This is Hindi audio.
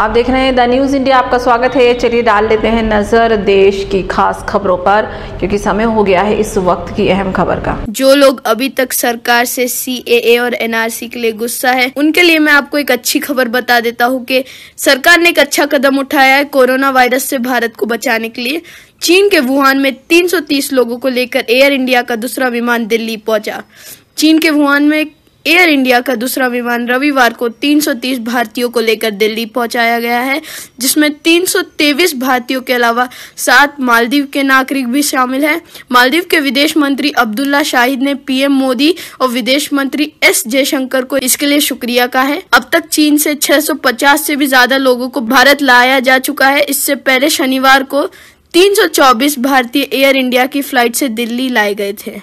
आप देख रहे हैं द न्यूज़ इंडिया, आपका स्वागत है। चलिए डाल लेते हैं नज़र देश की खास खबरों पर, क्योंकि समय हो गया है इस वक्त की अहम खबर का। जो लोग अभी तक सरकार से सी और एनआरसी के लिए गुस्सा है, उनके लिए मैं आपको एक अच्छी खबर बता देता हूँ कि सरकार ने एक अच्छा कदम उठाया है कोरोना वायरस से भारत को बचाने के लिए। चीन के वुहान में 330 लोगों को लेकर एयर इंडिया का दूसरा विमान दिल्ली पहुँचा। चीन के वुहान में एयर इंडिया का दूसरा विमान रविवार को 330 भारतीयों को लेकर दिल्ली पहुँचाया गया है, जिसमें 323 भारतीयों के अलावा सात मालदीव के नागरिक भी शामिल हैं। मालदीव के विदेश मंत्री अब्दुल्ला शाहिद ने पीएम मोदी और विदेश मंत्री एस जयशंकर को इसके लिए शुक्रिया कहा है। अब तक चीन से 650 से भी ज़्यादा लोगों को भारत लाया जा चुका है। इससे पहले शनिवार को 324 भारतीय एयर इंडिया की फ़्लाइट से दिल्ली लाए गए थे।